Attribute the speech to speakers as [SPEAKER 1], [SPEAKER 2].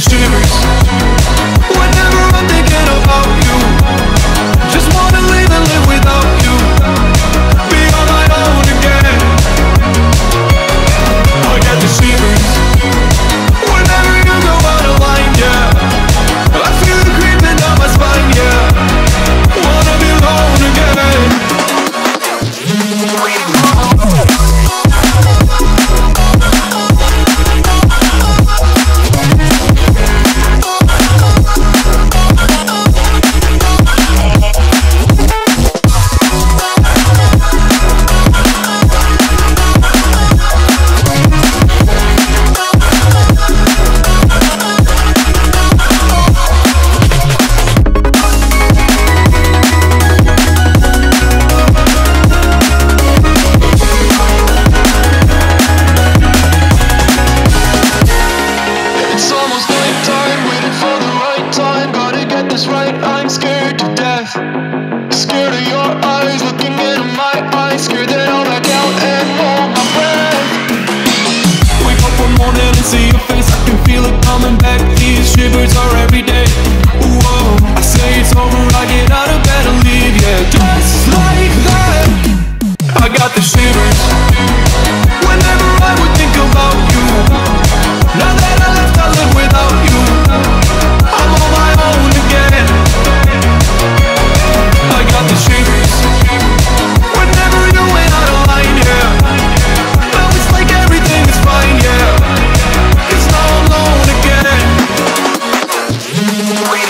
[SPEAKER 1] serious Whenever I'm thinking about you Just want is right, I'm scared to death. Scared of your eyes looking into my eyes, scared that all I Radio.